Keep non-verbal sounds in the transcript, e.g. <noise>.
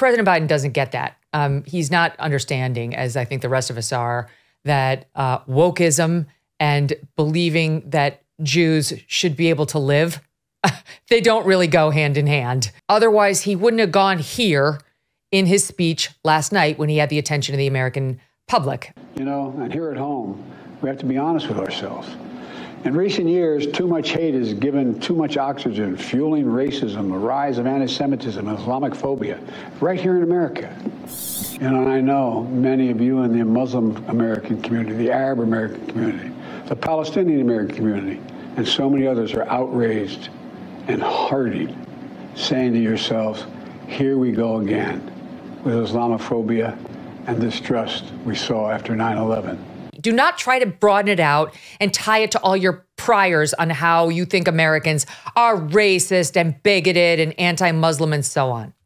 President Biden doesn't get that. Um, he's not understanding, as I think the rest of us are, that uh, wokeism and believing that Jews should be able to live, <laughs> they don't really go hand in hand. Otherwise, he wouldn't have gone here in his speech last night when he had the attention of the American public. You know, and here at home, we have to be honest with ourselves. In recent years, too much hate has given too much oxygen, fueling racism, the rise of anti Semitism, Islamic phobia, right here in America. And I know many of you in the Muslim American community, the Arab American community, the Palestinian American community, and so many others are outraged and hearty, saying to yourselves, here we go again with Islamophobia and distrust we saw after 9 11. Do not try to broaden it out and tie it to all your priors on how you think Americans are racist and bigoted and anti Muslim and so on.